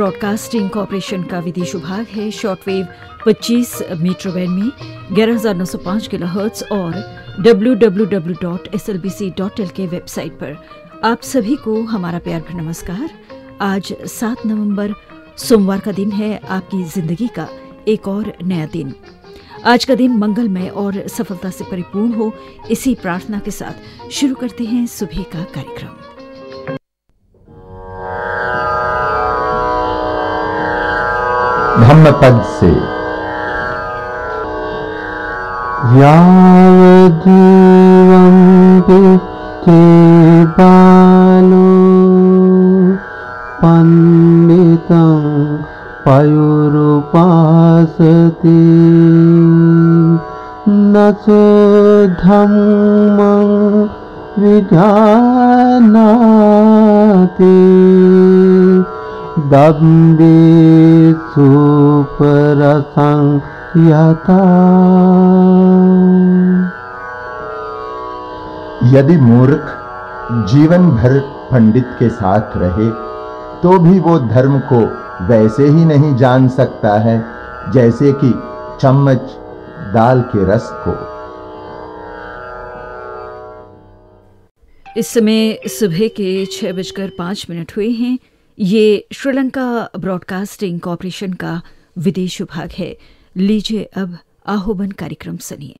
Broadcasting corporation का विदेश विभाग है। शॉर्टवेव 25 मीटर बैंड में 11905 किलोहर्ट्ज और www.slbc.l के वेबसाइट पर। आप सभी को हमारा प्यार भरा नमस्कार। आज 7 नवंबर, सोमवार का दिन है आपकी ज़िंदगी का एक और नया दिन। आज का दिन मंगलमय और सफलता से परिपूर्ण हो, इसी प्रार्थना के साथ शुरू करते हैं सुबह का कार्यक्रम। धर्मपदी यावजीव के पलो पण्डित पयोपासति न च धर्म विधान दम्बेषु परसं यदि मूर्ख जीवन भर पंडित के साथ रहे तो भी वो धर्म को वैसे ही नहीं जान सकता है जैसे कि चम्मच दाल के रस को। इस समय सुबह के छह बजकर पाँच मिनट हुए हैं। ये श्रीलंका ब्रॉडकास्टिंग कॉरपोरेशन का विदेश विभाग है। लीजिए अब आहोबन कार्यक्रम सुनिए।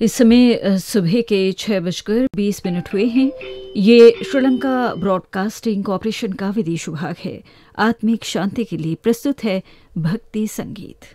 इस समय सुबह के छह बजकर बीस मिनट हुए हैं। ये श्रीलंका ब्रॉडकास्टिंग कॉरपोरेशन का विदेश विभाग है। आत्मिक शांति के लिए प्रस्तुत है भक्ति संगीत।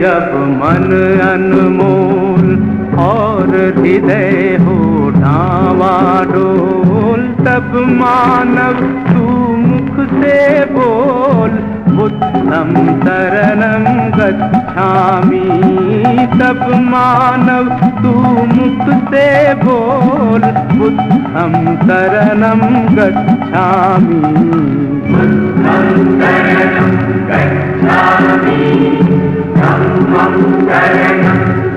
जब मन अनमोल और हृदय हो डावाडोल तब मानव तू मुख से बोल बुद्धम शरणम गच्छामि। तब मानव तू मुख से बोल बुद्धम शरणम गच्छामि। जब अशांति का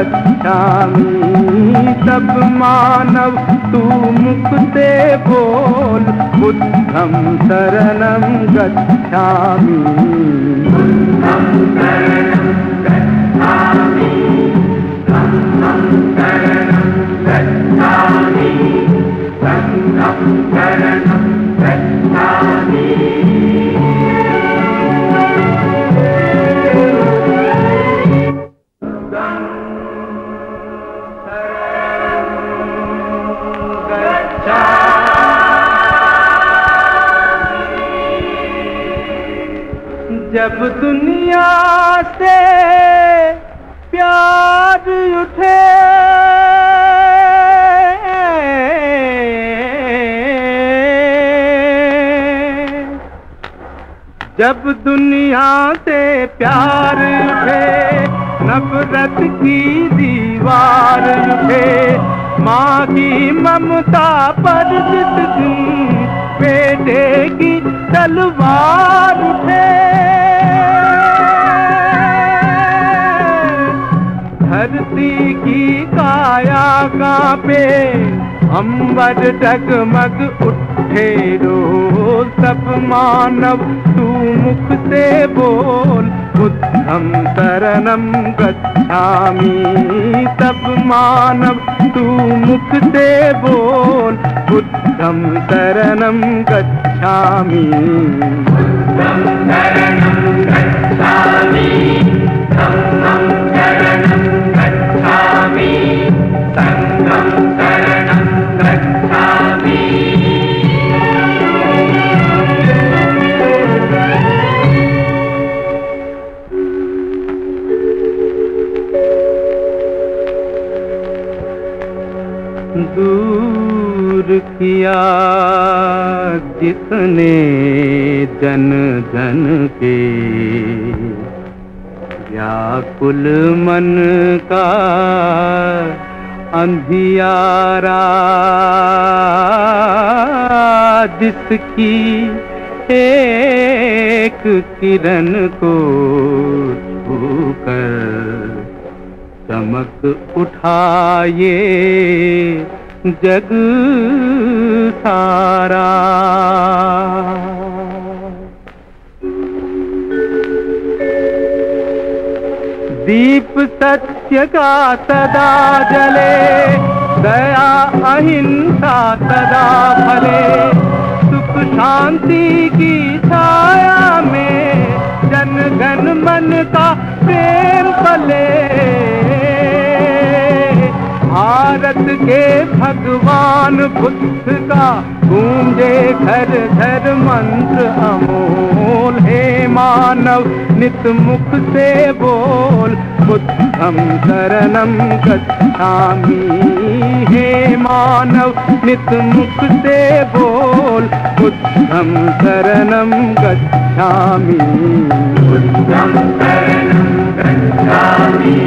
गच्छामि तब मानव तू मुक्ते बोल बुद्धं शरणम गच्छामि। गच्छामि। जब दुनिया से प्यार उठे, जब दुनिया से प्यार उठे, नफरत की दीवार उठे, माँ की ममता पर जित दिन बेटे की तलवार काया कांपे अंबर डगमग उठे रो। सब मानव, तू मुख से बोल। बुद्धम शरणम गच्छामि। सब मानव, तू मुख से बोल। बुद्धम शरणम गच्छामि। बुद्धम शरणम गच्छामि। दूर किया जिसने जन जन के। व्याकुल मन का अंधियारा जिसकी एक किरण को छूकर चमक उठाए जग सारा। दीप सत्य का सदा जले, दया अहिंसा सदा फले। सुख शांति की छाया में जन गण मन का प्रेम पले भारत के भगवान बुद्ध का गूंजे घर घर मंत्र अमोल हे मानव। नित मुख से बोल बुद्धम शरणम गच्छामि हे मानव। नित मुख से बोल बुद्धम शरणम गच्छामि। बुद्धम शरणम गच्छामि।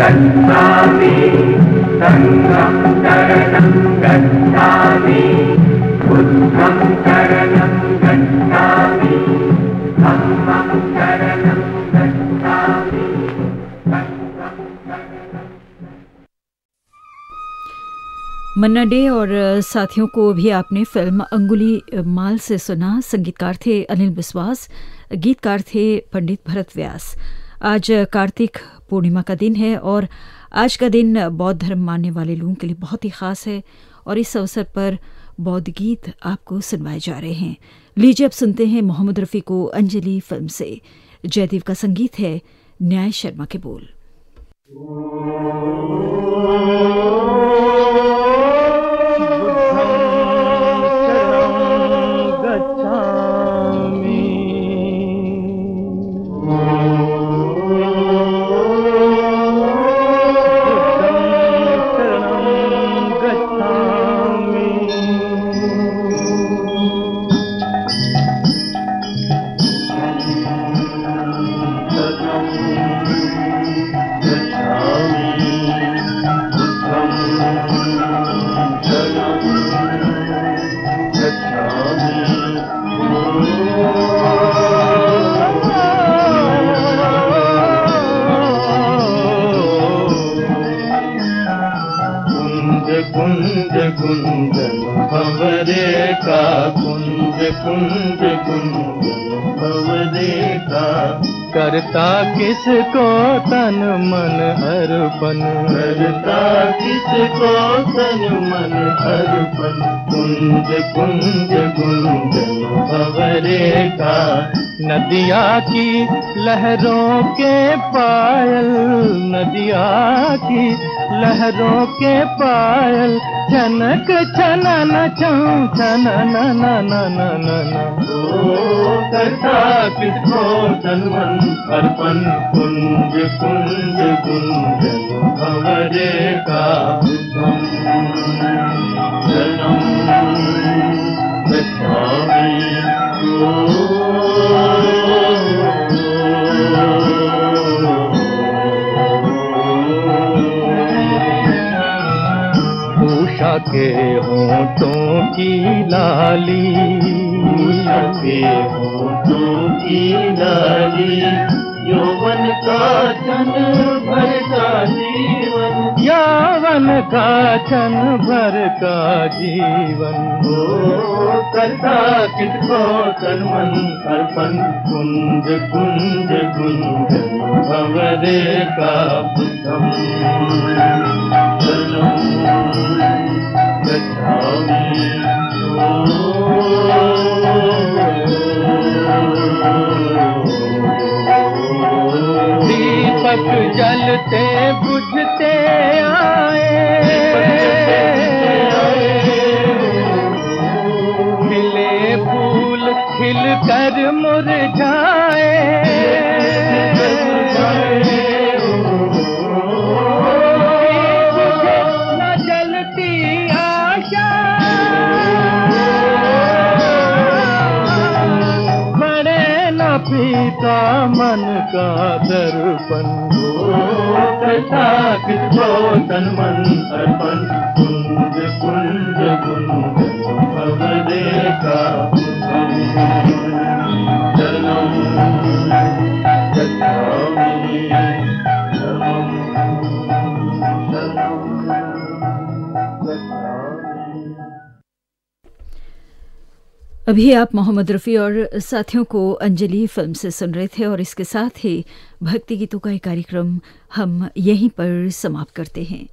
गच्छामि गच्छामि बुद्धं गच्छामि धम्मं गच्छामि मन्ना डे और साथियों को भी आपने फ़िल्म अंगुली माल से सुना। संगीतकार थे अनिल विश्वास गीतकार थे पंडित भरत व्यास। आज कार्तिक पूर्णिमा का दिन है और आज का दिन बौद्ध धर्म मानने वाले लोगों के लिए बहुत ही खास है और इस अवसर पर बौद्ध गीत आपको सुनवाए जा रहे हैं। लीजिए, अब सुनते हैं मोहम्मद रफ़ी को अंजलि फ़िल्म से। जयदेव का संगीत है न्याय शर्मा के बोल। कुंज भवरे का कुंज कुंज कुंज भवरे का करता किसको तन मन अर्पण? करता किसको तन मन अर्पण? कुंज कुंज कुंज भवरे का नदिया की लहरों के पायल नदिया की लहरों के पायल जनक छनन छऊ छनन न न न न न न जनम की लाली। सके होठों की लाली। यौवन का चन भर का जीवन। यावन का क्षण भर का जीवन। ओ करता किसको तन मन अर्पण कुंज कुंज कुंज भवरे का पुतम दीपक जलते बुझते आए। खिले फूल खिल कर मुरझाए। पीता मन का दर्पण किसको तन मन अर्पण कुंज कुंज कुंज। अभी आप मोहम्मद रफ़ी और साथियों को अंजलि फ़िल्म से सुन रहे थे और इसके साथ ही भक्ति गीतों का ये कार्यक्रम हम यहीं पर समाप्त करते हैं।